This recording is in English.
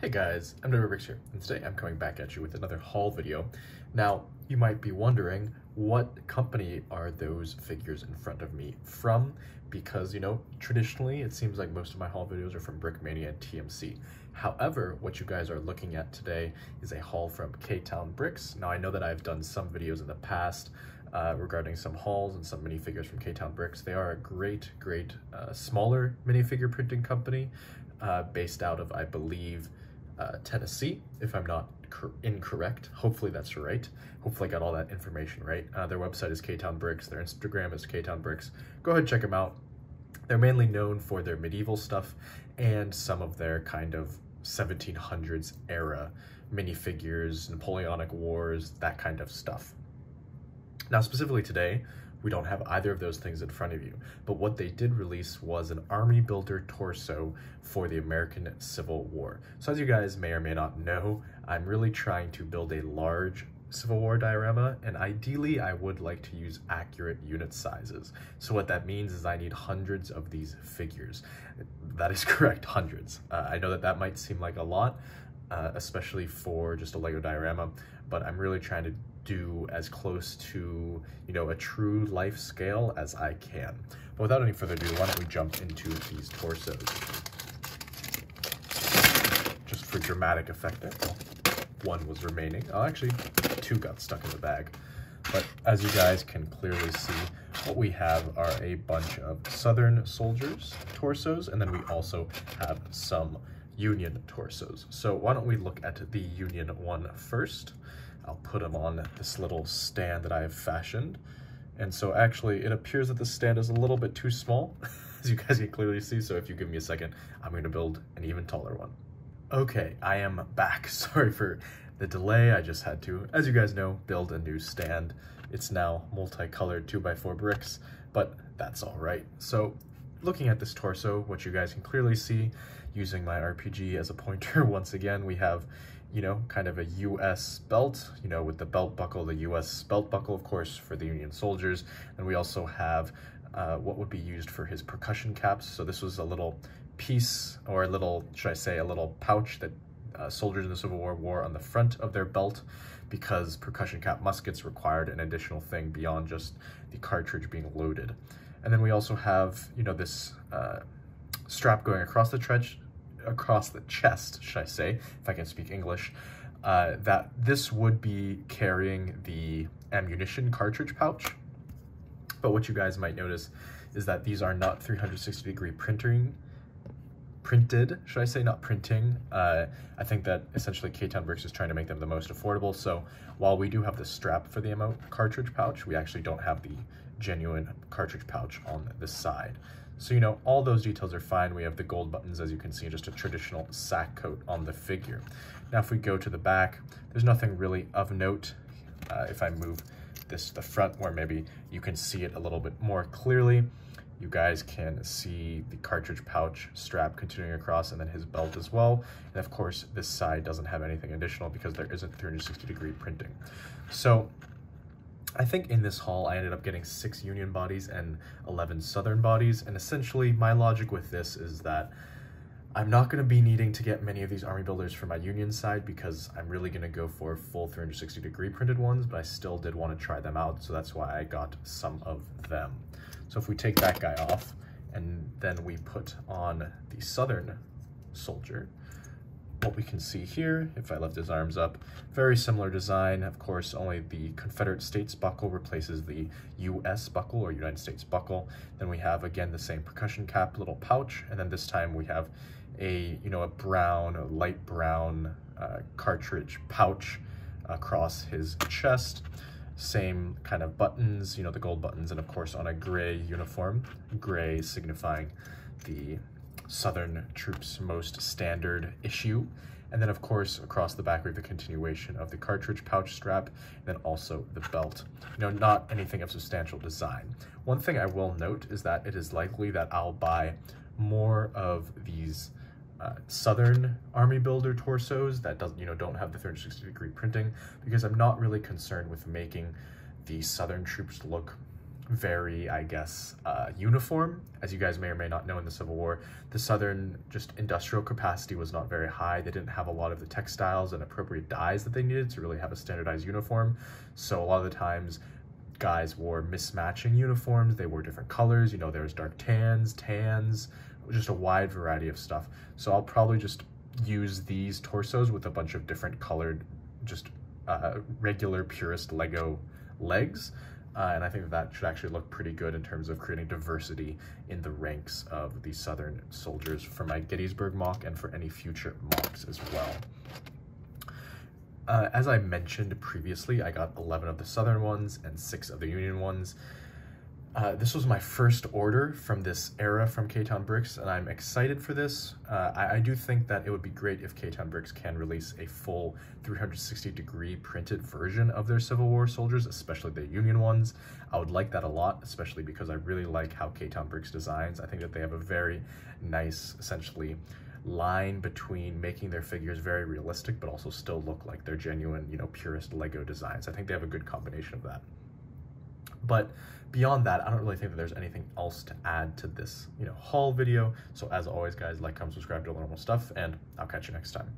Hey guys, I'm Never Bricks here, and today I'm coming back at you with another haul video. Now, you might be wondering, what company are those figures in front of me from? Because, you know, traditionally, it seems like most of my haul videos are from Brickmania and TMC. However, what you guys are looking at today is a haul from K-Town Bricks. Now, I know that I've done some videos in the past uh, regarding some hauls and some minifigures from K-Town Bricks. They are a great, great, uh, smaller minifigure printing company uh, based out of, I believe, uh, Tennessee, if I'm not incorrect. Hopefully that's right. Hopefully I got all that information right. Uh, their website is K-Town Bricks. Their Instagram is K-Town Bricks. Go ahead check them out. They're mainly known for their medieval stuff and some of their kind of 1700s era minifigures, Napoleonic Wars, that kind of stuff. Now, specifically today, we don't have either of those things in front of you. But what they did release was an army builder torso for the American Civil War. So as you guys may or may not know, I'm really trying to build a large Civil War diorama, and ideally I would like to use accurate unit sizes. So what that means is I need hundreds of these figures. That is correct, hundreds. Uh, I know that that might seem like a lot, uh, especially for just a Lego diorama, but I'm really trying to do as close to, you know, a true life scale as I can. But without any further ado, why don't we jump into these torsos. Just for dramatic effect there. one was remaining. Oh, actually, two got stuck in the bag. But as you guys can clearly see, what we have are a bunch of Southern soldiers torsos, and then we also have some Union torsos. So why don't we look at the Union one first. I'll put them on this little stand that I have fashioned. And so actually it appears that the stand is a little bit too small, as you guys can clearly see. So if you give me a second, I'm gonna build an even taller one. Okay, I am back. Sorry for the delay. I just had to, as you guys know, build a new stand. It's now multicolored 2x4 bricks, but that's all right. So looking at this torso, what you guys can clearly see, using my RPG as a pointer once again, we have you know, kind of a U.S. belt, you know, with the belt buckle, the U.S. belt buckle, of course, for the Union soldiers. And we also have uh, what would be used for his percussion caps. So this was a little piece, or a little, should I say, a little pouch that uh, soldiers in the Civil War wore on the front of their belt because percussion cap muskets required an additional thing beyond just the cartridge being loaded. And then we also have, you know, this uh, strap going across the trench, across the chest, should I say, if I can speak English, uh, that this would be carrying the ammunition cartridge pouch. But what you guys might notice is that these are not 360 degree printing, printed, should I say, not printing. Uh, I think that essentially K-Town Bricks is trying to make them the most affordable. So while we do have the strap for the ammo cartridge pouch, we actually don't have the genuine cartridge pouch on the side. So, you know, all those details are fine. We have the gold buttons, as you can see, just a traditional sack coat on the figure. Now, if we go to the back, there's nothing really of note. Uh, if I move this to the front where maybe you can see it a little bit more clearly, you guys can see the cartridge pouch strap continuing across and then his belt as well. And of course, this side doesn't have anything additional because there isn't 360 degree printing. So I think in this haul, I ended up getting six Union bodies and 11 Southern bodies. And essentially, my logic with this is that I'm not going to be needing to get many of these army builders for my Union side because I'm really going to go for full 360 degree printed ones, but I still did want to try them out. So that's why I got some of them. So if we take that guy off and then we put on the Southern soldier, what we can see here, if I lift his arms up, very similar design. Of course, only the Confederate States buckle replaces the US buckle or United States buckle. Then we have, again, the same percussion cap, little pouch. And then this time we have a, you know, a brown, a light brown uh, cartridge pouch across his chest. Same kind of buttons, you know, the gold buttons, and of course on a gray uniform, gray signifying the Southern Troops most standard issue. And then of course, across the back we have the continuation of the cartridge pouch strap, and then also the belt. You know, not anything of substantial design. One thing I will note is that it is likely that I'll buy more of these uh, Southern Army Builder torsos that doesn't, you know, don't have the 360 degree printing because I'm not really concerned with making the Southern troops look very, I guess, uh, uniform. As you guys may or may not know in the Civil War, the Southern just industrial capacity was not very high. They didn't have a lot of the textiles and appropriate dyes that they needed to really have a standardized uniform. So a lot of the times guys wore mismatching uniforms. They wore different colors. You know, there was dark tans, tans, just a wide variety of stuff. So I'll probably just use these torsos with a bunch of different colored, just uh, regular purist Lego legs. Uh, and I think that, should actually look pretty good in terms of creating diversity in the ranks of the Southern soldiers for my Gettysburg MOC and for any future MOCs as well. Uh, as I mentioned previously, I got 11 of the Southern ones and 6 of the Union ones. Uh, this was my first order from this era from K-Town Bricks, and I'm excited for this. Uh, I, I, do think that it would be great if K-Town Bricks can release a full 360 degree printed version of their Civil War soldiers, especially the Union ones. I would like that a lot, especially because I really like how K-Town Bricks designs. I think that they have a very nice, essentially, line between making their figures very realistic, but also still look like they're genuine, you know, purist Lego designs. I think they have a good combination of that. But beyond that, I don't really think that there's anything else to add to this, you know, haul video. So as always, guys, like, comment, subscribe to the normal stuff, and I'll catch you next time.